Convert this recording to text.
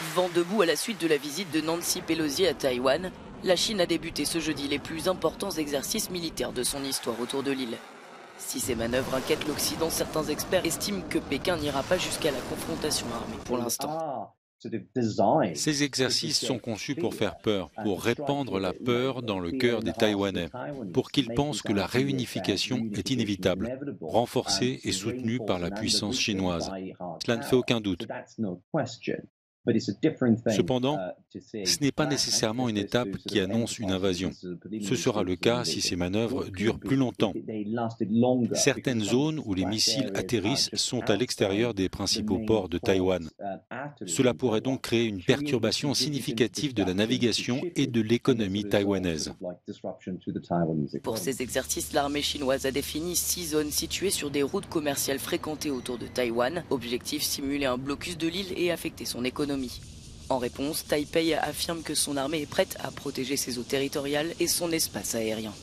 Vent debout à la suite de la visite de Nancy Pelosi à Taïwan, la Chine a débuté ce jeudi les plus importants exercices militaires de son histoire autour de l'île. Si ces manœuvres inquiètent l'Occident, certains experts estiment que Pékin n'ira pas jusqu'à la confrontation armée pour l'instant. Ces exercices sont conçus pour faire peur, pour répandre la peur dans le cœur des Taïwanais, pour qu'ils pensent que la réunification est inévitable, renforcée et soutenue par la puissance chinoise. Cela ne fait aucun doute. Cependant, uh, ce n'est pas nécessairement une étape qui annonce une invasion. Ce sera le cas si ces manœuvres durent plus longtemps. Certaines zones où les missiles atterrissent sont à l'extérieur des principaux ports de Taïwan. Uh, Cela pourrait donc créer une perturbation significative de la navigation et de l'économie taïwanaise. Pour ces exercices, l'armée chinoise a défini six zones situées sur des routes commerciales fréquentées autour de Taïwan. Objectif simuler un blocus de l'île et affecter son économie. En réponse, Taipei affirme que son armée est prête à protéger ses eaux territoriales et son espace aérien.